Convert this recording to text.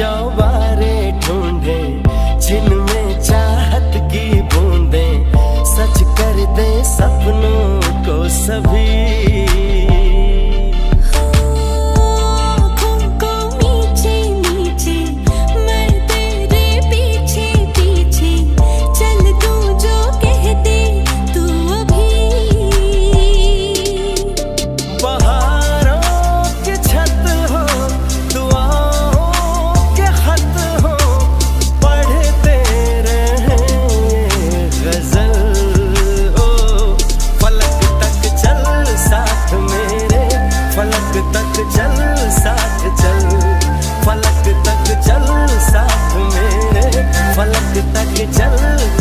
coba तक चल